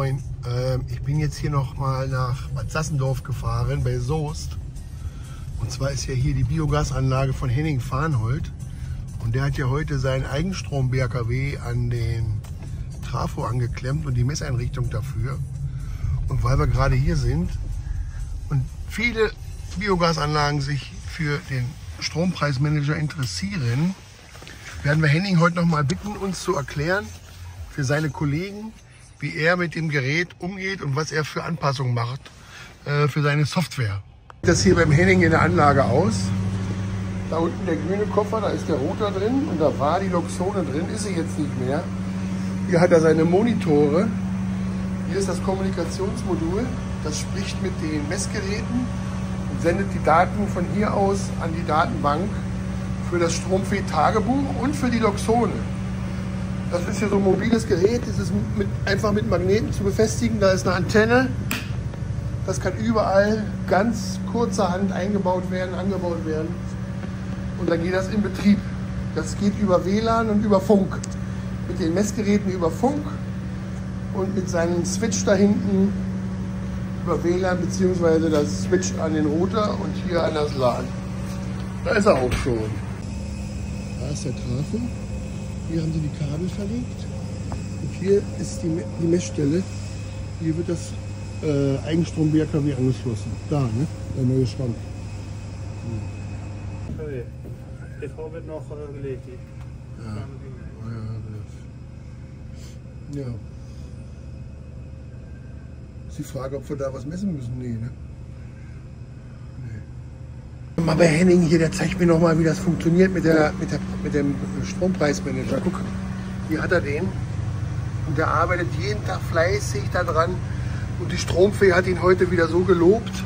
Moin, ähm, ich bin jetzt hier noch mal nach Bad Sassendorf gefahren bei Soest. Und zwar ist ja hier die Biogasanlage von Henning Farnhold. Und der hat ja heute seinen Eigenstrom-BKW an den Trafo angeklemmt und die Messeinrichtung dafür. Und weil wir gerade hier sind und viele Biogasanlagen sich für den Strompreismanager interessieren, werden wir Henning heute noch mal bitten, uns zu erklären für seine Kollegen, wie er mit dem Gerät umgeht und was er für Anpassungen macht äh, für seine Software. Das hier beim Henning in der Anlage aus. Da unten der grüne Koffer, da ist der Router drin und da war die Loxone drin, ist sie jetzt nicht mehr. Hier hat er seine Monitore. Hier ist das Kommunikationsmodul, das spricht mit den Messgeräten und sendet die Daten von hier aus an die Datenbank für das Stromfee-Tagebuch und für die Loxone. Das ist hier so ein mobiles Gerät, das ist mit, einfach mit Magneten zu befestigen. Da ist eine Antenne. Das kann überall ganz kurzerhand eingebaut werden, angebaut werden. Und dann geht das in Betrieb. Das geht über WLAN und über Funk. Mit den Messgeräten über Funk und mit seinem Switch da hinten über WLAN bzw. das Switch an den Router und hier an das LAN. Da ist er auch schon. Da ist der Trafo. Hier haben sie die Kabel verlegt. Und hier ist die, die Messstelle. Hier wird das äh, Eigenstrom-BKW angeschlossen. Da, ne? Der neue Schrank. Okay. TV wird noch äh, gelegt. Die Ja. Ja, das- ja. Ist die Frage, ob wir da was messen müssen? Nee, ne? Nee. Mal bei Henning hier, der zeigt mir noch mal, wie das funktioniert mit, der, mit, der, mit dem Strompreismanager. Guck, hier hat er den. Und der arbeitet jeden Tag fleißig daran. Und die Stromfee hat ihn heute wieder so gelobt,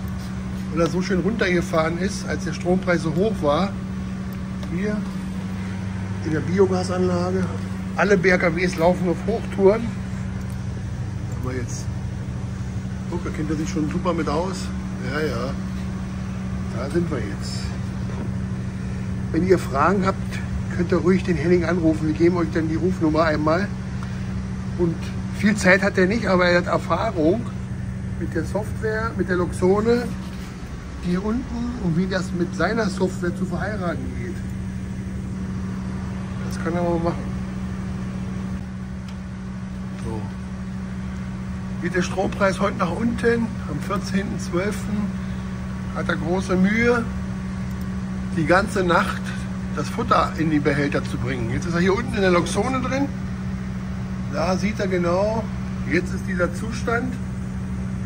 weil er so schön runtergefahren ist, als der Strompreis so hoch war. Hier in der Biogasanlage. Alle BRKWs laufen auf Hochtouren. Aber jetzt, guck, da kennt er sich schon super mit aus. Ja, ja, da sind wir jetzt. Wenn ihr Fragen habt, könnt ihr ruhig den Henning anrufen. Wir geben euch dann die Rufnummer einmal. Und viel Zeit hat er nicht, aber er hat Erfahrung mit der Software, mit der Loxone hier unten und wie das mit seiner Software zu verheiraten geht. Das kann er mal machen. So. Geht der Strompreis heute nach unten. Am 14.12. hat er große Mühe, die ganze Nacht das Futter in die Behälter zu bringen. Jetzt ist er hier unten in der Loxone drin. Da sieht er genau, jetzt ist dieser Zustand.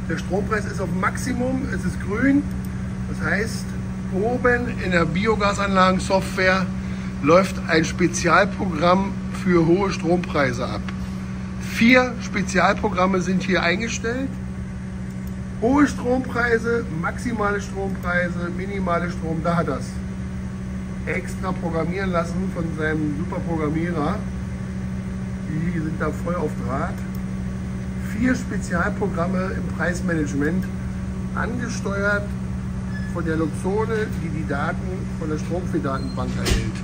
Der Strompreis ist auf Maximum, es ist grün. Das heißt, oben in der Biogasanlagensoftware läuft ein Spezialprogramm für hohe Strompreise ab. Vier Spezialprogramme sind hier eingestellt. Hohe Strompreise, maximale Strompreise, minimale Strom, da hat es. Extra programmieren lassen von seinem Superprogrammierer. Die sind da voll auf Draht. Vier Spezialprogramme im Preismanagement, angesteuert von der Luxone, die die Daten von der Stromfee-Datenbank erhält.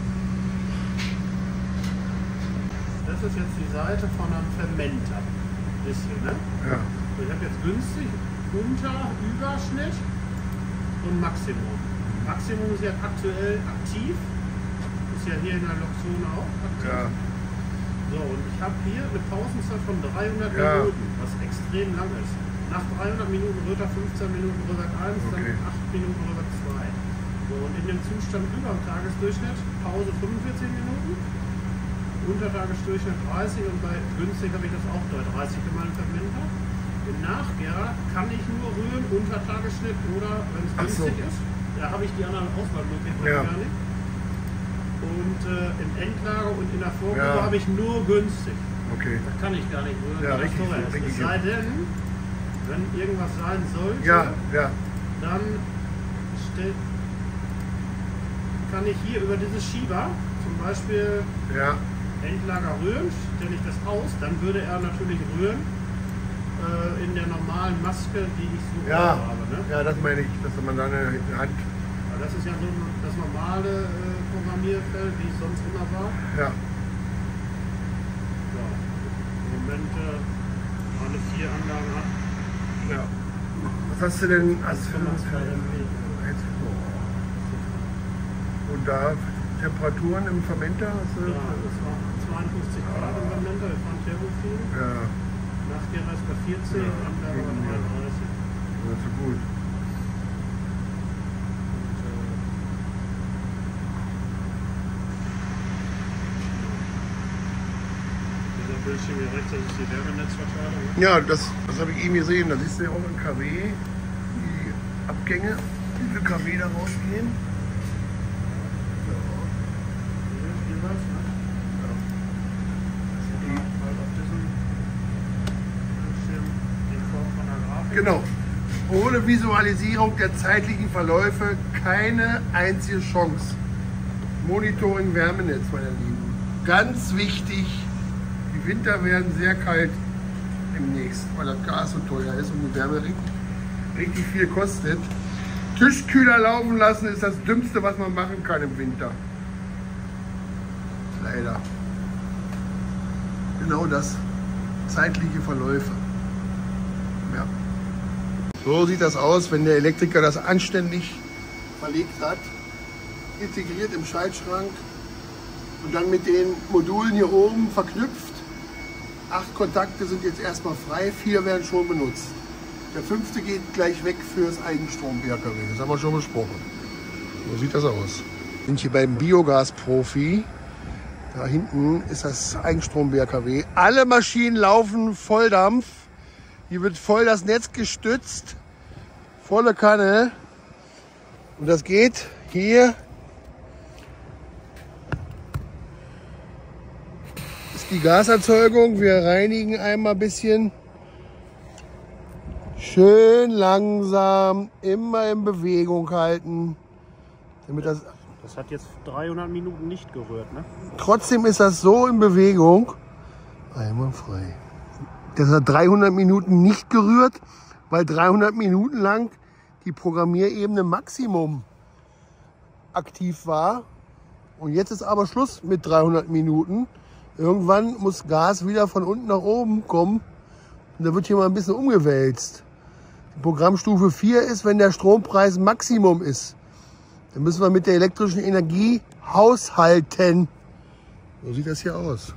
Das ist jetzt die Seite von einem Fermenter. Bisschen, ne? Ja. Ich habe jetzt günstig, unter, Überschnitt und Maximum. Maximum ist ja aktuell aktiv. Ist ja hier in der Loxone auch aktiv. Ja. So, und ich habe hier eine Pausenzeit von 300 Ja. Minuten, was extrem lang ist. Nach 300 Minuten rührt er 15 Minuten Rührwerk 1, Okay. dann 8 Minuten Rührwerk 2. So, und in dem Zustand über dem Tagesdurchschnitt Pause 45 Minuten, Untertagesdurchschnitt 30 und bei günstig habe ich das auch bei 30 in meinem Fermenter. Im Nachgärer kann ich nur rühren, Untertagesschnitt oder wenn es Ach so. günstig ist, da habe ich die anderen Auswahlmöglichkeiten Ja. gar nicht. Und äh, im Endlager und in der Vorgruppe Ja. habe ich nur günstig. Okay. Da kann ich gar nicht rühren. Ja, das richtig, teuer ist. Es sei denn, wenn irgendwas sein sollte, Ja, ja. dann stell, kann ich hier über dieses Schieber zum Beispiel Ja, Endlager rühren, stelle ich das aus, dann würde er natürlich rühren äh, in der normalen Maske, die ich so ja, habe. Ne? ja, das meine ich, dass man da eine Hand. Aber das ist ja so das normale äh, Programmierfeld, wie es sonst immer war. Ja, Ja. Im Moment äh, alle vier Anlagen hat. Ja. Was hast du denn als Und da Temperaturen im Fermenter? Ja, das war 52 Grad im Fermenter, wir fahren Thermofil. ja, Nachgärer ist bei 14, Ja, Anlage bei ja. 33. das ist gut. Und, äh, Bildschirm hier rechts, das ist die Wärmenetzverteilung. ne? Ja, das, das habe ich eben gesehen. Da siehst du ja auch in KW die Abgänge, wie viel KW da rausgehen. Ja. Hier jeweils, ne? Das sieht man halt auf diesem Bildschirm in Form von einer Grafik. Genau. Ohne Visualisierung der zeitlichen Verläufe keine einzige Chance. Monitoring Wärmenetz, meine Lieben. Ganz wichtig, die Winter werden sehr kalt demnächst, weil das Gas so teuer ist und die Wärme richtig, richtig viel kostet. Tischkühler laufen lassen ist das Dümmste, was man machen kann im Winter. Leider. Genau das. Zeitliche Verläufe. So sieht das aus, wenn der Elektriker das anständig verlegt hat. Integriert im Schaltschrank und dann mit den Modulen hier oben verknüpft. Acht Kontakte sind jetzt erstmal frei, vier werden schon benutzt. Der fünfte geht gleich weg fürs Eigenstrom-PKW. Das haben wir schon besprochen. So sieht das aus. Wir sind hier beim Biogas-Profi. Da hinten ist das Eigenstrom-BKW. Alle Maschinen laufen Volldampf. Hier wird voll das Netz gestützt. Volle Kanne. Und das geht hier. Ist die Gaserzeugung. Wir reinigen einmal ein bisschen. Schön langsam, immer in Bewegung halten. Damit das Das hat jetzt 300 Minuten nicht gerührt, ne? Trotzdem ist das so in Bewegung. Einmal frei. Das hat 300 Minuten nicht gerührt, weil 300 Minuten lang die Programmierebene Maximum aktiv war. Und jetzt ist aber Schluss mit 300 Minuten. Irgendwann muss Gas wieder von unten nach oben kommen. Und da wird hier mal ein bisschen umgewälzt. Die Programmstufe 4 ist, wenn der Strompreis Maximum ist. Dann müssen wir mit der elektrischen Energie haushalten. So sieht das hier aus.